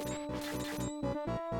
フフフフ。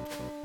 you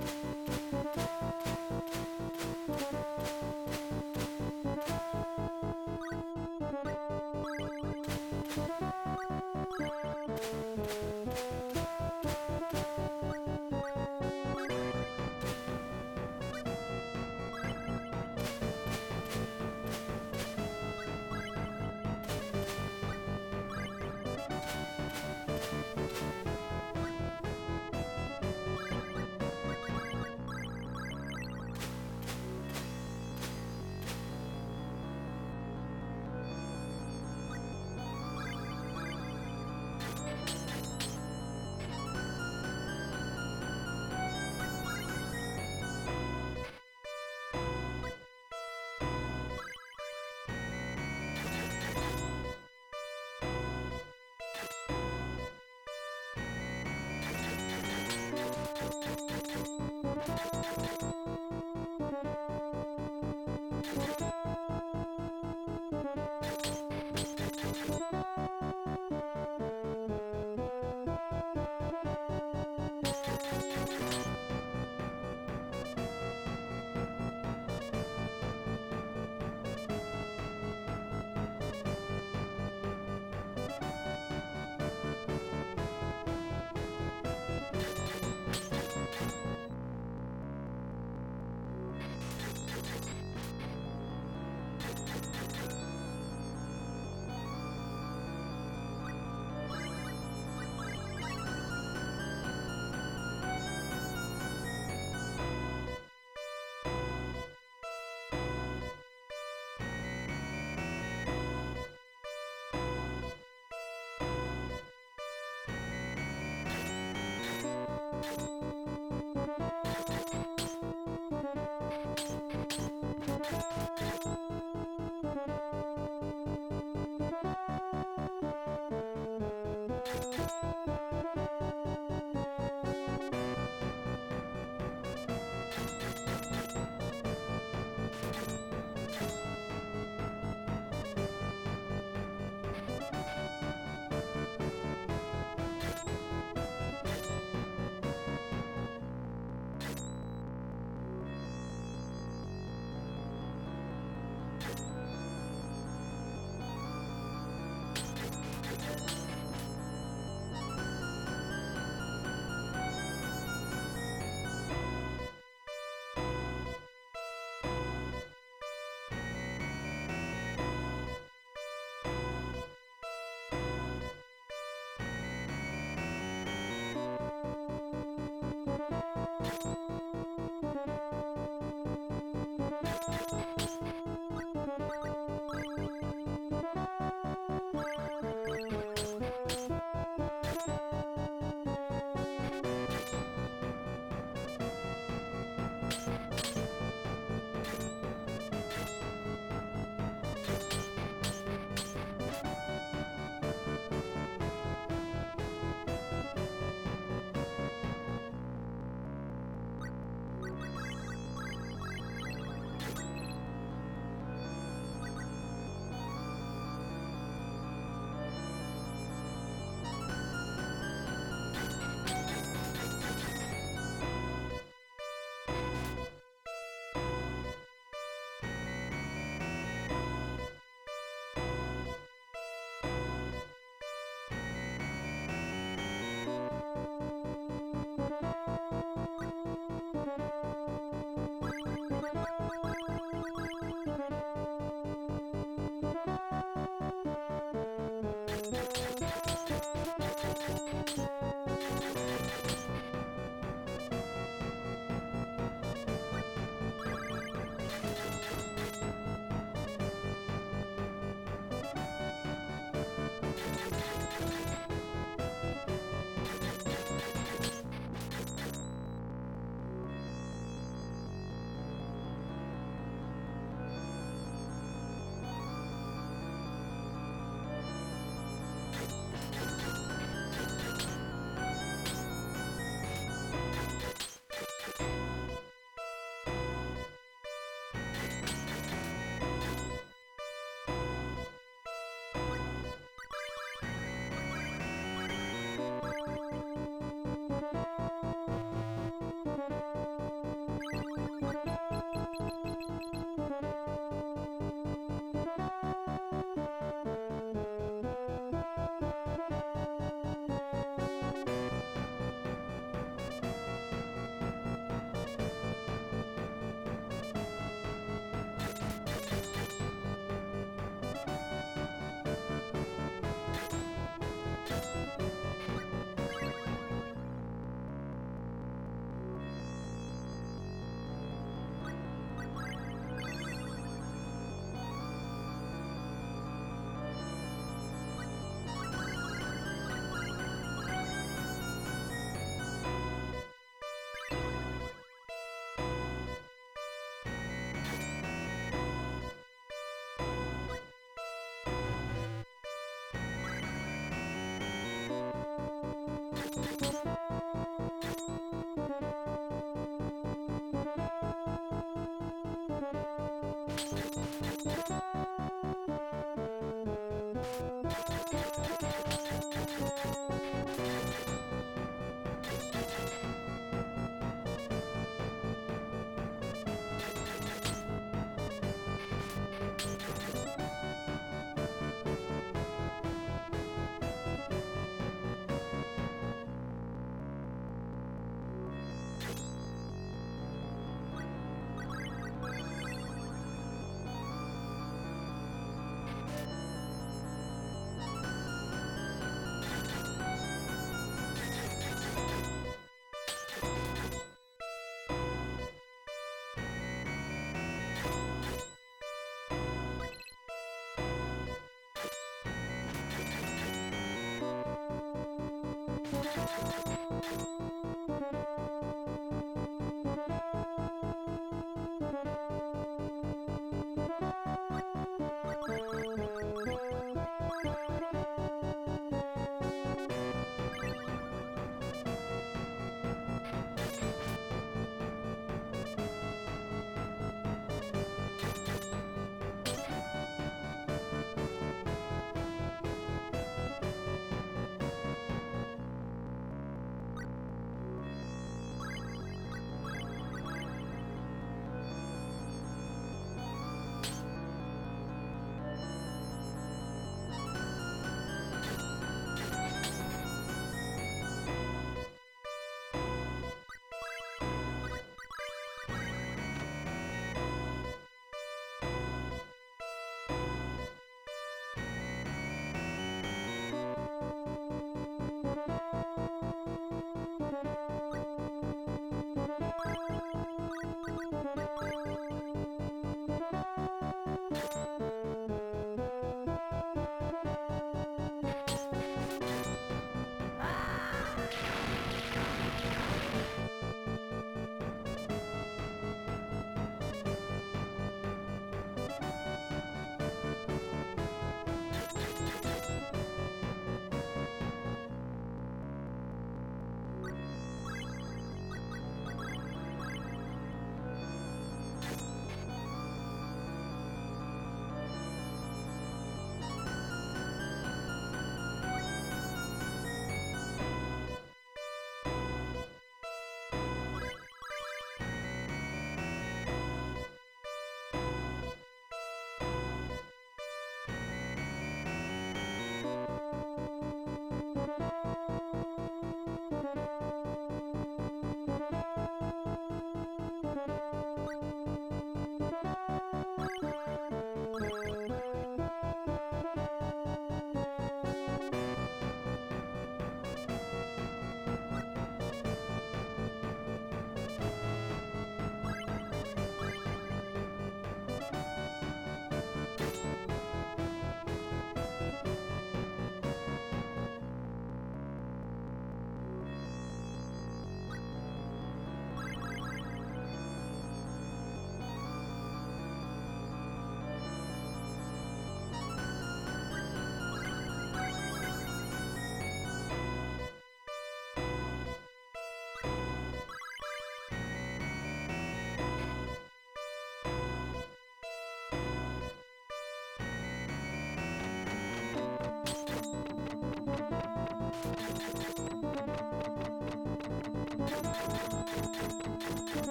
you